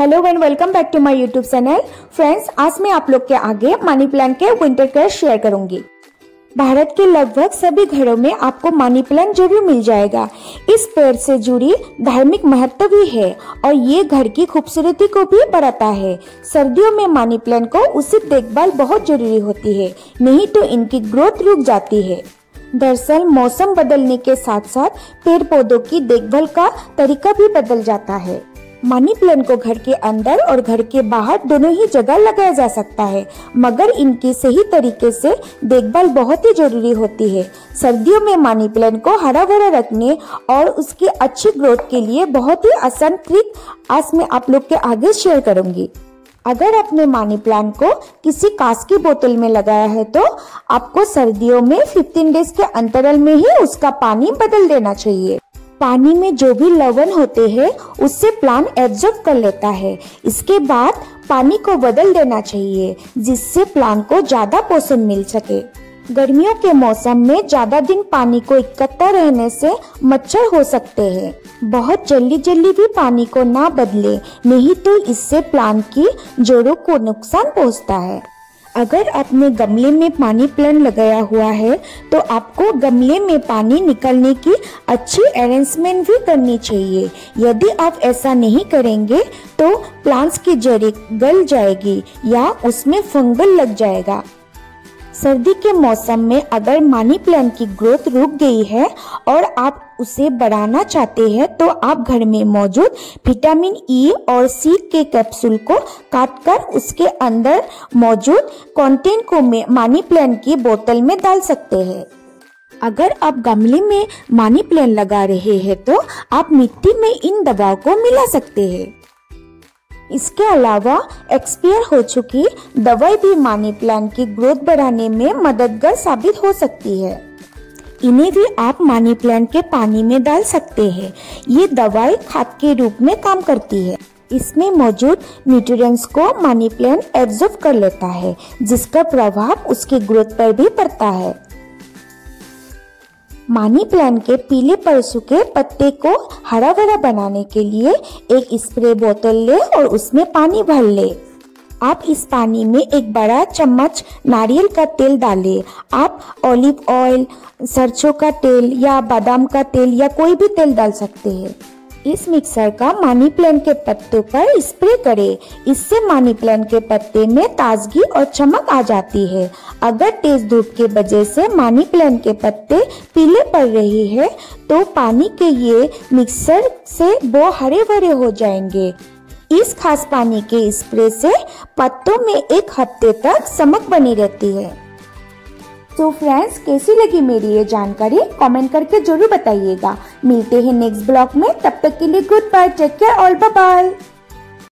Hello and welcome back to my YouTube channel friends आज मैं आप लोग के आगे मनी प्लांट के विंटर केयर शेयर करूँगी। भारत के लगभग सभी घरों में आपको मनी प्लांट ज़रूर मिल जाएगा। इस पेड़ से जुड़ी धार्मिक महत्व भी है और ये घर की खूबसूरती को भी बढ़ाता है। सर्दियों में मनी प्लांट को उचित देखभाल बहुत ज़रूरी होती है, नहीं तो इनकी ग्रोथ रुक जाती है। दरअसल मौसम बदलने के साथ साथ पेड़ पौधों की देखभाल का तरीका भी बदल जाता है। मनी प्लांट को घर के अंदर और घर के बाहर दोनों ही जगह लगाया जा सकता है। मगर इनकी सही तरीके से देखभाल बहुत ही ज़रूरी होती है। सर्दियों में मनी प्लांट को हरा भरा रखने और उसकी अच्छी ग्रोथ के लिए बहुत ही आसान ट्रिक आज मैं आप लोग के आगे शेयर करूँगी। अगर आपने मनी प्लांट को किसी कांच की बोतल में लगाया है तो आपको सर्दियों में 15 डेज़ के अंतराल में ही उसका पानी बदल देना चाहिए। पानी में जो भी लवण होते हैं, उससे प्लांट एब्जॉर्ब कर लेता है। इसके बाद पानी को बदल देना चाहिए, जिससे प्लांट को ज़्यादा पोषण मिल सके। गर्मियों के मौसम में ज़्यादा दिन पानी को इकट्ठा रहने से मच्छर हो सकते हैं। बहुत जल्दी जल्दी भी पानी को ना बदले, नहीं तो इससे प्लांट की जड़ों को नुकसान पहुँचता है। अगर आपने गमले में पानी प्लांट लगाया हुआ है तो आपको गमले में पानी निकलने की अच्छी अरेंजमेंट भी करनी चाहिए। यदि आप ऐसा नहीं करेंगे तो प्लांट्स की जड़ें गल जाएगी या उसमें फंगल लग जाएगा। सर्दी के मौसम में अगर मनी प्लांट की ग्रोथ रुक गई है और आप उसे बढ़ाना चाहते हैं तो आप घर में मौजूद विटामिन ई e और सी के कैप्सूल को काटकर उसके अंदर मौजूद कंटेंट को मनी प्लांट की बोतल में डाल सकते हैं। अगर आप गमले में मनी प्लांट लगा रहे हैं तो आप मिट्टी में इन दवाओं को मिला सकते हैं। इसके अलावा एक्सपायर हो चुकी दवाई भी मनी प्लांट की ग्रोथ बढ़ाने में मददगार साबित हो सकती है। इन्हें भी आप मनी प्लांट के पानी में डाल सकते हैं। ये दवाई खाद के रूप में काम करती है। इसमें मौजूद न्यूट्रिएंट्स को मनी प्लांट एब्जॉर्ब कर लेता है, जिसका प्रभाव उसकी ग्रोथ पर भी पड़ता है। मनी प्लान के पीले परसों के पत्ते को हरा भरा बनाने के लिए एक स्प्रे बोतल ले और उसमें पानी भर ले। आप इस पानी में एक बड़ा चम्मच नारियल का तेल डालें। आप ऑलिव ऑयल, सरसों का तेल या बादाम का तेल या कोई भी तेल डाल सकते हैं। इस मिक्सर का मनी प्लांट के पत्तों पर स्प्रे करें। इससे मनी प्लांट के पत्ते में ताजगी और चमक आ जाती है। अगर तेज धूप के वजह से मनी प्लांट के पत्ते पीले पड़ रही है तो पानी के ये मिक्सर से वो हरे भरे हो जाएँगे। इस खास पानी के स्प्रे से पत्तों में एक हफ़्ते तक चमक बनी रहती है। तो फ्रेंड्स कैसी लगी मेरी ये जानकारी? कमेंट करके ज़रूर बताइएगा। मिलते हैं नेक्स्ट ब्लॉग में। तब तक के लिए good bye take care all bye